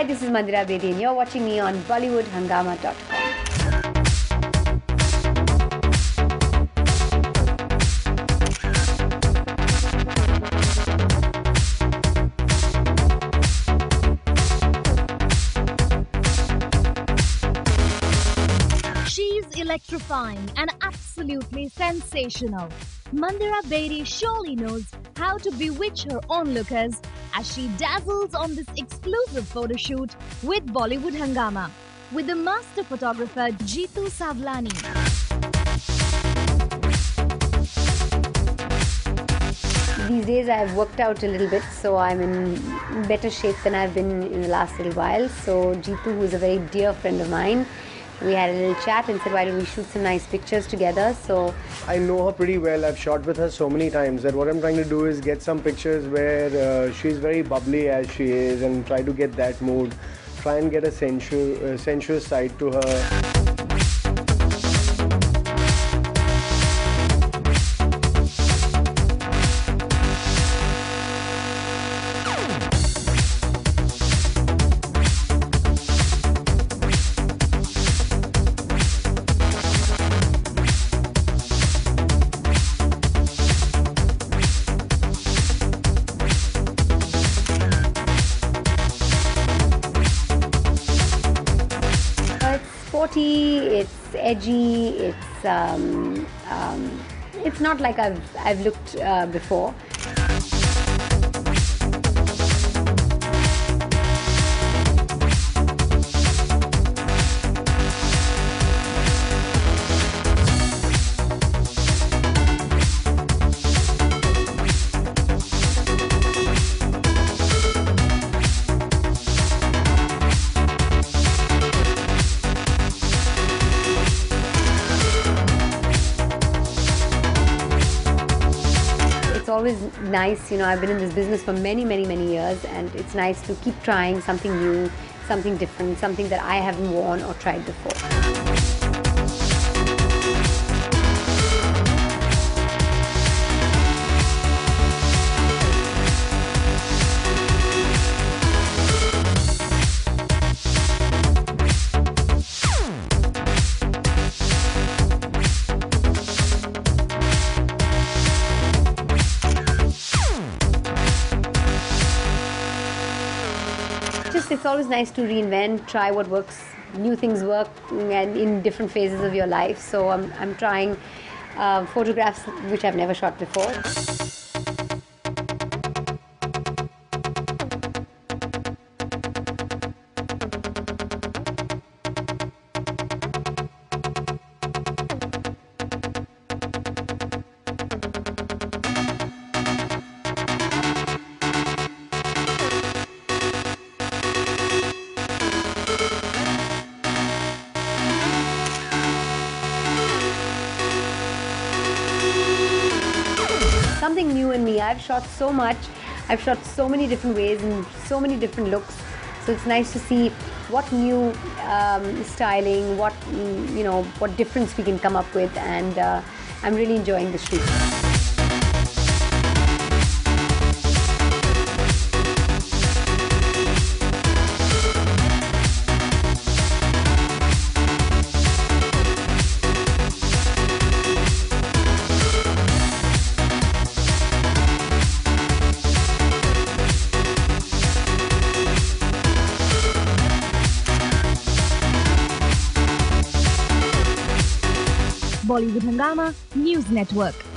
Hi, this is Mandira Bedi, and you're watching me on BollywoodHungama.com. Electrifying and absolutely sensational. Mandira Bedi surely knows how to bewitch her onlookers as she dazzles on this exclusive photo shoot with Bollywood Hungama with the master photographer Jitu Savlani. These days I've worked out a little bit, so I'm in better shape than I've been in the last little while. So Jitu, who is a very dear friend of mine, we had a little chat and said, why don't we shoot some nice pictures together? So I know her pretty well. I've shot with her so many times that what I'm trying to do is get some pictures where uh, she's very bubbly as she is and try to get that mood. Try and get a sensual, uh, sensuous side to her. It's it's edgy, it's um, um, it's not like I've I've looked uh, before. Always nice, you know, I've been in this business for many, many, many years, and it's nice to keep trying something new, something different, something that I haven't worn or tried before. It's always nice to reinvent, try what works, new things work, and in different phases of your life. So I'm I'm trying uh, photographs which I've never shot before. Something new in me. I've shot so much. I've shot so many different ways and so many different looks. So it's nice to see what new um, styling, what you know, what difference we can come up with, and uh, I'm really enjoying the shoot. Bollywood Hungama News Network.